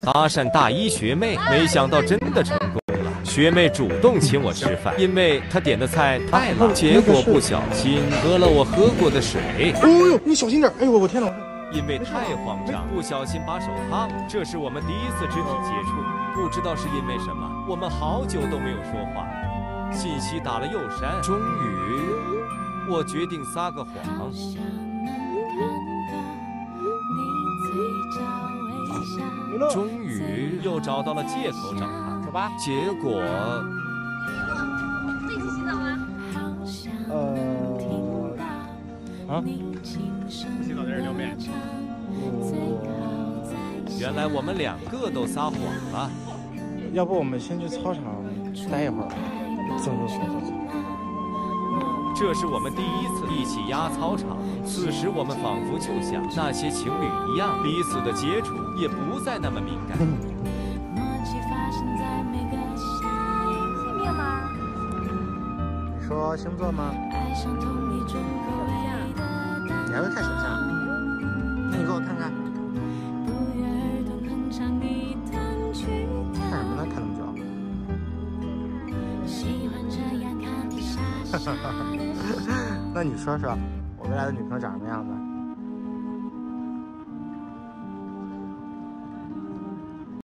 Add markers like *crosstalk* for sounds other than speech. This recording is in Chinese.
搭讪大一学妹，没想到真的成功了。学妹主动请我吃饭，因为她点的菜太辣，结果不小心喝了我喝过的水。哦呦，你小心点！哎呦，我天哪！因为太慌张，不小心把手烫。这是我们第一次肢体接触，不知道是因为什么，我们好久都没有说话。信息打了又删，终于，我决定撒个谎。终于又找到了借口找他，走吧。结果，一起洗澡吗？呃，啊，洗澡在这撩妹。原来我们两个都撒谎了。要不我们先去操场待一会儿？走走走走走。这是我们第一次一起压操场，此时我们仿佛就像那些情侣一样，彼此的接触也不再那么敏感。你说星座吗？你 *laughs* 那你说说，我未来的女朋友长什么样子？